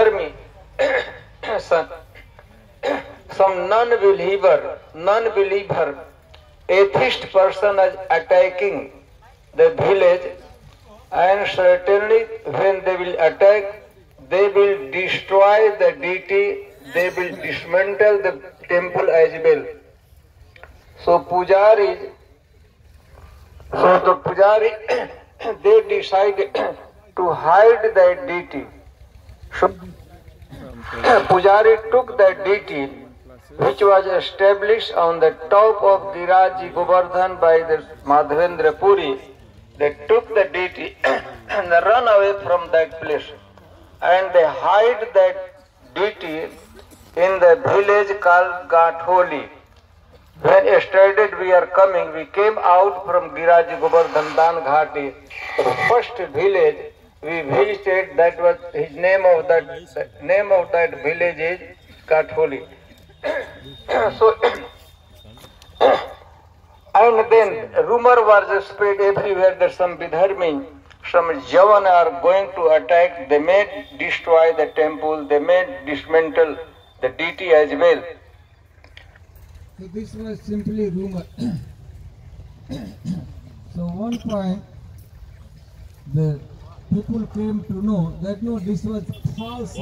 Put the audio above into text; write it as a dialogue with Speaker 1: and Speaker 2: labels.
Speaker 1: धर्मी some non believer non believer atheist person is attacking the village and certainly when they will attack they will destroy the deity they will dismantle the temple as well so pujari so the pujari they decide to hide the deity Pujari took that deity which was established on the top of Giraji Govardhan by the Madhavendra Puri. They took the deity and they run away from that place and they hide that deity in the village called Gatholi. When yesterday we are coming, we came out from Giraji Govardhan Dan Ghati, the first village we visited. That was his name of that name of that village is Katholi. so, and then rumor was spread everywhere that some Vidharmi, some Javan are going to attack. They may destroy the temple. They may dismantle the deity as well.
Speaker 2: So this was simply rumor. so one point, the people came to know that no, this was false.